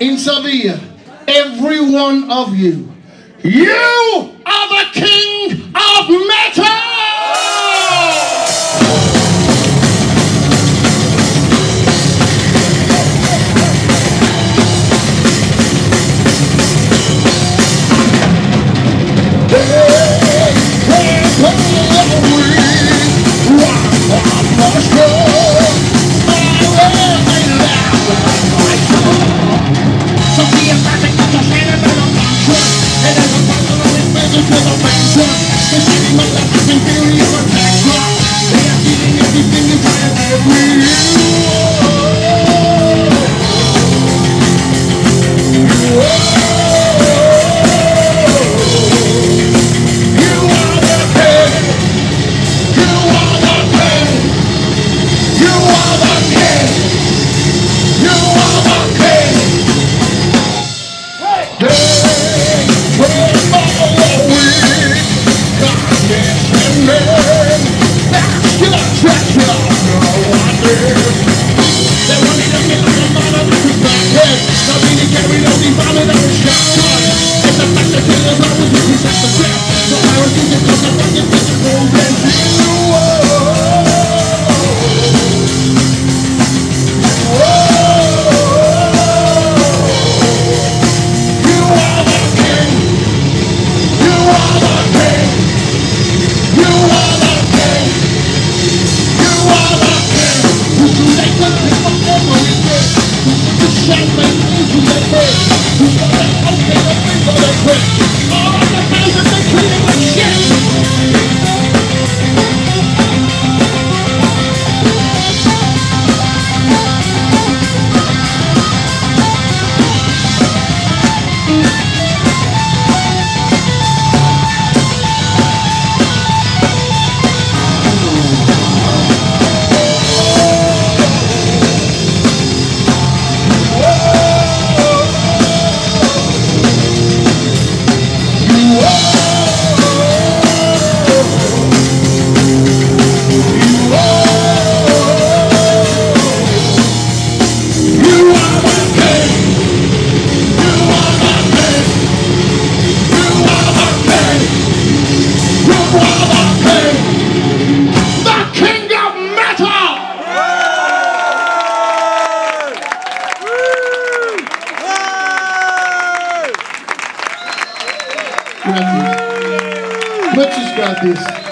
in Sevilla, every one of you, you The That makes easy that bread. You know that open the window that Much has got this.